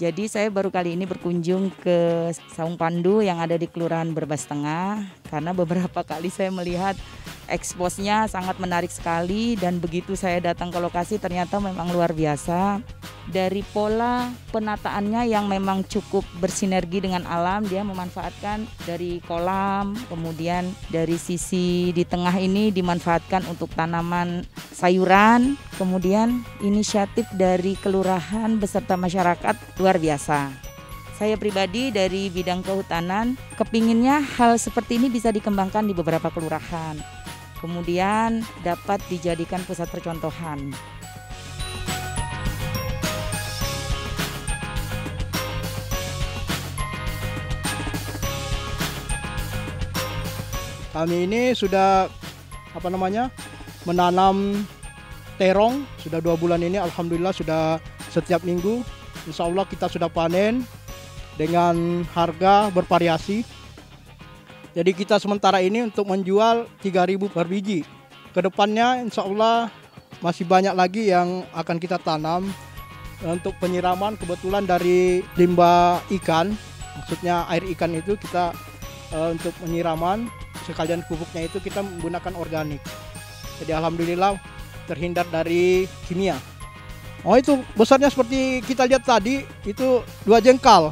Jadi saya baru kali ini berkunjung ke Saung Pandu yang ada di Kelurahan Berbas Tengah karena beberapa kali saya melihat eksposnya sangat menarik sekali dan begitu saya datang ke lokasi ternyata memang luar biasa. Dari pola penataannya yang memang cukup bersinergi dengan alam, dia memanfaatkan dari kolam, kemudian dari sisi di tengah ini dimanfaatkan untuk tanaman sayuran, kemudian inisiatif dari kelurahan beserta masyarakat luar biasa. Saya pribadi dari bidang kehutanan, kepinginnya hal seperti ini bisa dikembangkan di beberapa kelurahan. Kemudian dapat dijadikan pusat percontohan. Kami ini sudah apa namanya menanam terong. Sudah dua bulan ini alhamdulillah sudah setiap minggu insya Allah kita sudah panen dengan harga bervariasi. Jadi kita sementara ini untuk menjual 3000 per biji. Ke depannya insya Allah masih banyak lagi yang akan kita tanam. Untuk penyiraman kebetulan dari limbah ikan maksudnya air ikan itu kita uh, untuk penyiraman sekalian pupuknya itu kita menggunakan organik jadi alhamdulillah terhindar dari kimia. Oh itu besarnya seperti kita lihat tadi itu dua jengkal.